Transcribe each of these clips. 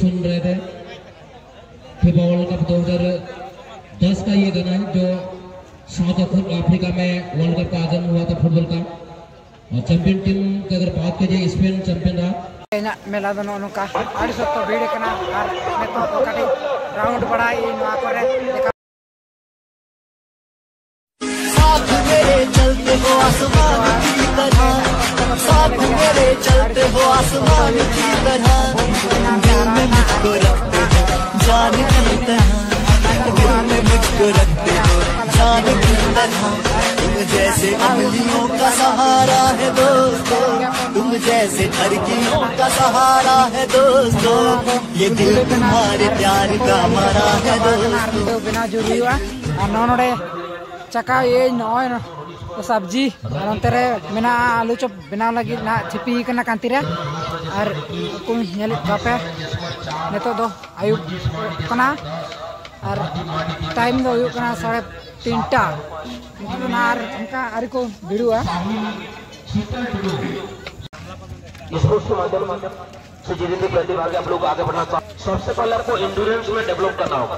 सुन रहे थे FIFA world cup 2010 का ये गाना है जो साउथ अफ्रीका में वर्ल्ड कप का आयोजन हुआ था फुटबॉल का और चैंपियन टीम की अगर बात कीजिए स्पेन चैंपियन रहा मेला दोनों का आठ भीड़ करना और राउंड हो आसमान की तरह। साथ मेरे चलते हो आसमान की तरह। मुझको रखते हो जान मुझको रखते हो जान तुम जैसे अंगलियों का सहारा है दोस्तों तुम जैसे का सहारा है दोस्तों ये दिल तुम्हारे प्यार का है दोस्तों चका ये सब्ज़ी और आलू चप बना लगी ना छिपी कना कांतिरे और कुछ नेले नित और टाइम साढ़े तीन टा को भिड़ूआ सबसे पहले आपको इंडोरेंस में डेवलप करना होगा।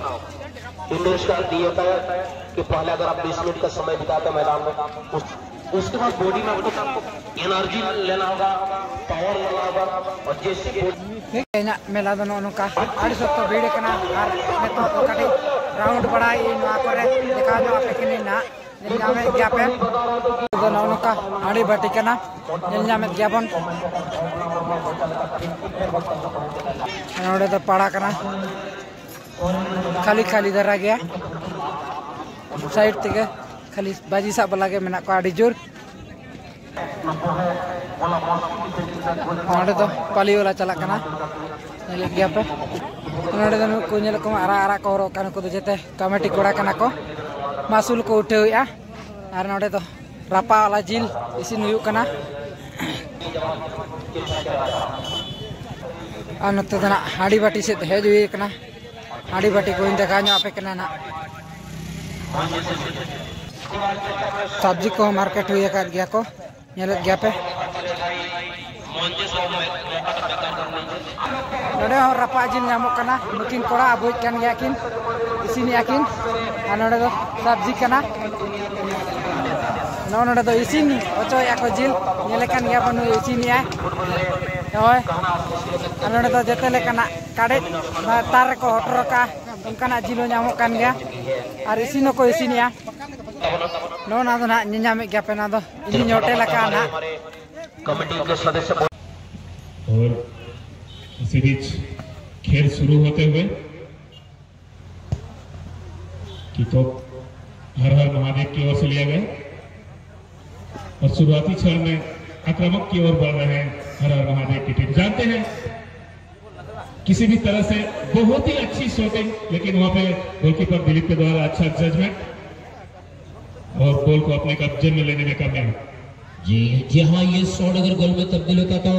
इंडोरेंस का अर्थ ये होता है कि पहले अगर आप बीस मिनट का समय बिताते मैदान में, उस उसके बाद बॉडी में आपको एनर्जी लेना होगा पावर लेना होगा और जैसे body- ᱤᱧᱟᱹᱜ ᱢᱮᱞᱟ ᱫᱚ ᱱᱚᱜᱼᱚ ᱱᱚᱝᱠᱟ ᱟᱹᱰᱤ ᱥᱚᱠᱛᱚ ᱵᱷᱤᱲ ᱠᱟᱱᱟ ᱟᱨ ᱱᱤᱛᱚᱜ ᱫᱚ ᱠᱟᱹᱴᱤᱡ ᱨᱟᱣᱩᱱᱰ ᱵᱟᱲᱟᱭ ᱱᱚᱣᱟ ᱠᱚᱨᱮ ᱫᱮᱠᱷᱟᱣ ᱧᱚᱜ ᱟᱯᱮ ᱠᱟᱹᱱᱟᱹᱧ ᱱᱟᱦᱟᱜ ᱧᱮᱞ ᱧᱟᱢᱮᱫ ᱜᱮᱭᱟ ᱯᱮ ᱫᱚ ᱱᱚᱜᱼᱚ ᱱᱚᱝᱠᱟ ᱟᱹᱰᱤ ᱵᱟᱹᱴᱤ ᱠᱟᱱᱟ ᱧᱮᱞ ᱧᱟᱢᱮᱫ ᱜᱮᱭᱟ ᱵᱚᱱ ᱱᱚᱰᱮ ᱫᱚ ᱯᱟᱲᱟ ᱠᱟᱱᱟ ᱠᱷᱟᱹᱞᱤ ᱠᱷᱟᱹᱞᱤ ᱫᱷᱟᱨᱟ ᱜᱮᱭᱟ ᱥᱟᱭᱤᱰ ᱛᱮᱜᱮ ᱠᱷᱟᱹᱞᱤ ᱵᱟᱡᱤ ᱥᱟᱵ ᱵᱟᱞᱟ ᱜᱮ ᱢᱮᱱᱟᱜ ᱠᱚᱣᱟ ᱟᱹᱰᱤ ᱡᱳᱨ ᱱᱚᱰᱮ ᱫᱚ ᱯᱟᱞᱤ ᱵᱟᱞᱟ ᱪᱟᱞᱟᱜ ᱠᱟᱱᱟ ᱧᱮᱞᱮᱫ ᱜᱮᱭᱟ ᱯᱮ ᱱᱚᱰᱮ ᱫᱚ ᱱᱩᱠᱩ ᱧᱮᱞᱮᱫ ᱠᱚᱢᱟ ᱟᱨᱟᱜ ᱟᱨᱟᱜ ᱠᱚ ᱦᱚᱨᱚᱜ ᱠᱟᱱᱟ ᱱᱩᱠᱩ ᱫᱚ ᱡᱮᱛᱮ ᱠᱚᱢᱤᱴᱤ ᱠᱚᱲᱟ ᱠᱟᱱᱟ ᱠᱚ ᱢᱟᱥᱩᱞ ᱠᱚ ᱩᱴᱷᱟᱹᱣᱮᱫᱼᱟ ᱟᱨ ᱱᱚᱰᱮ ᱫᱚ ᱨᱟᱯᱟ ᱵᱟᱞᱟ ᱡᱤᱞ ᱤᱥᱤᱱ ᱦᱩᱭᱩᱜ ᱠᱟᱱᱟ ᱟᱨ ᱱᱚᱛᱮ ᱫᱚ ᱱᱟᱜ ᱦᱟᱺᱰᱤ ᱵᱟᱹᱴᱤ ᱥᱮᱫ ᱦᱮᱡ ᱦᱩᱭ ᱠᱟᱱᱟ ᱦᱟᱺᱰᱤ ᱵᱟᱹᱴᱤ ᱠᱚᱧ ᱫᱮᱠᱷᱟᱣ ᱧᱚᱜ ᱟᱯᱮ ᱠᱟᱱᱟ ᱱᱟᱜ सब्जी को मार्केट हुई का गया को ये गया पे नोड़े रापाजिन नामकना नुकिन कोड़ा अबुज कन गया किन इसिन याकिन आ नोड़े दो सब्जी कना नो नोड़े दो इसिन ओचो या को जिल नेले कन गया बनु इसिन या होय आ नोड़े दो जेते लेकना काडे तार को हटरका उनकना जिलो नामकन गया और इसिन को इसिन या ना पे ना तो और इसी बीच खेल शुरू होते हुए हर हर महादेव की ओर से लिया गया और शुरुआती क्षण में आक्रामक की ओर बढ़ रहे हैं हर हर महादेव की टीम जानते हैं किसी भी तरह से बहुत ही अच्छी शॉटिंग लेकिन वहाँ पे गोलकीपर दिलीप के द्वारा अच्छा जजमेंट और बॉल को अपने कब्जे में लेने में कामयाब जी जी हाँ ये शॉट अगर गोल में तब्दील होता तो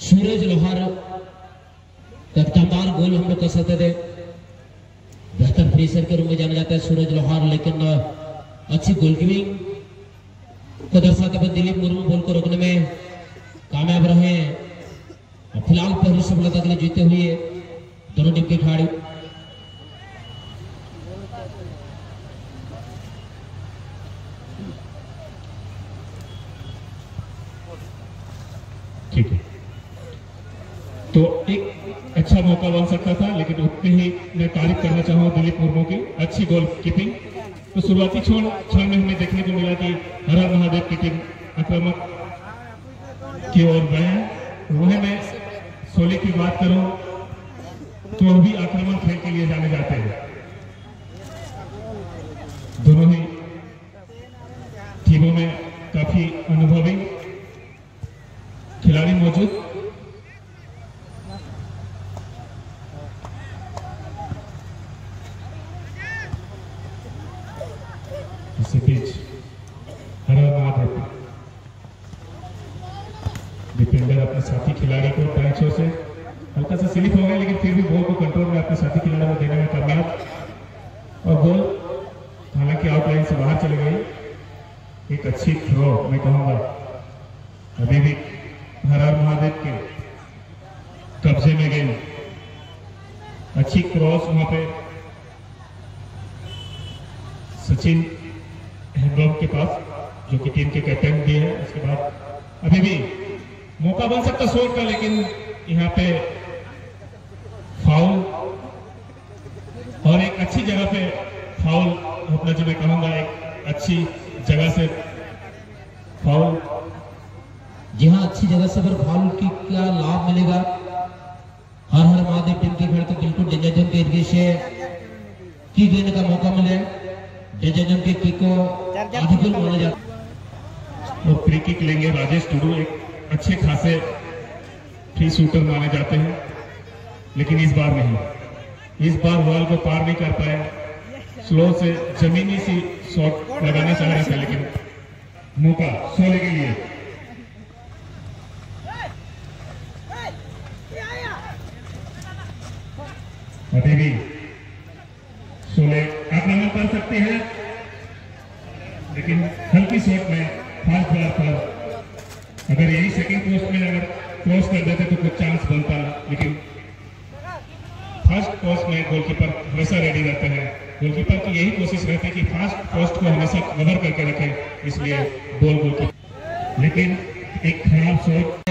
सूरज लोहार का शानदार गोल हम लोग कर सकते थे। बेहतर फ्रीसर के रूप में जाना जाता है सूरज लोहार, लेकिन अच्छी गोलकीपिंग को दर्शाते हुए दिलीप मुर्मू बॉल को रोकने में कामयाब रहे। फ़िलहाल पहली सफलता के लिए जीते हुए दोनों टीम के खिलाड़ी ठीक है तो एक अच्छा मौका बन सकता था, लेकिन उतने ही मैं तारीफ़ करना चाहूँगा दिलीप मुर्मू की अच्छी गोल कीपिंग तो शुरुआती क्षण क्षण में हमें देखने को मिला कि हर महादेव की टीम आक्रामक की ओर बढ़े वह मैं सोली की बात करूँ तो भी आक्रमण खेल के लिए जाने जाते हैं। दोनों ही टीमों में काफ़ी अनुभवी खिलाड़ी मौजूद इसी बीच हरा महादेव डिफेंडर अपने साथी खिलाड़ी को पैंचों से हल्का सा स्लिप हो गया लेकिन फिर भी बॉल को कंट्रोल में अपने साथी खिलाड़ी को देने में कामयाब। और बॉल हालाँकि आउटलाइन से बाहर चले गई। एक अच्छी थ्रो मैं कहूँगा, अभी भी हर हर महादेव के कब्जे में गई। अच्छी क्रॉस वहाँ पे सचिन हेमब्रॉम के पास, जो कि टीम के कैप्टन भी है। उसके बाद अभी भी मौका बन सकता शॉट का लेकिन यहाँ पे फाउल और एक अच्छी जगह पे फाउल अपना जो मैं कहूँगा एक अच्छी जगह से फाउल जी हाँ अच्छी जगह से अगर फाउल की क्या लाभ मिलेगा? हर हर महादेव टीम के खेल तो बिल्कुल डेंजर जोन के इर्द से की देने का मौका मिले। डेंजर जोन के किक को अधिकूल माना जाता और फ्री किक लेंगे राजेश टुडू एक अच्छे खासे फ्री शूटर माने जाते हैं, लेकिन इस बार नहीं। इस बार वॉल को पार नहीं कर पाए। स्लो से, जमीनी सी शॉट लगाना चाह रहे थे, लेकिन मौका सोले के लिए। अभी भी सोले आक्रमण कर सकते हैं, लेकिन हल्की शॉट में फास्ट बॉलर पर अगर यही सेकंड पोस्ट में अगर क्रॉस कर देते तो कुछ चांस बनता लेकिन फ़र्स्ट पोस्ट में गोलकीपर हमेशा रेडी रहते हैं। गोलकीपर की यही कोशिश रहती है कि फ़र्स्ट पोस्ट को हमेशा कवर करके रखे इसलिए गोल गोलकीपर लेकिन एक खराब शॉट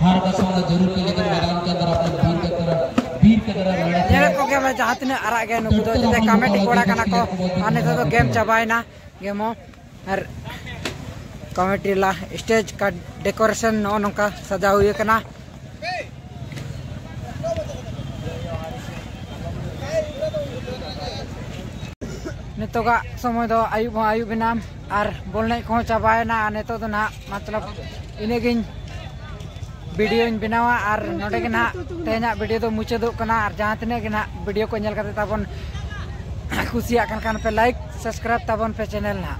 हार का सामना ज़रूर के लेकिन मैदान के अंदर अपने वीर के तरह वीर के तरह लड़े को। गेम जहाँ ने आरा गए नुकू तो जैसे कमेटी कोड़ा कना को आने से तो गेम चबाए ना गेमो और कमेटी ला स्टेज का डेकोरेशन नौ नौका सजा हुए कना। नितोग समय तो दो आयुब आयुब नाम और बोलने को चाबायना नितो तो ना मतलब इन्हें किन वीडियो इन बनावा और नोटे के ना तेजा वीडियो तो मुझे मुचाद कना और नहीं कि ना वीडियो को नेल करते तबन कान पे लाइक सब्सक्राइब तबन पे चैनल ना।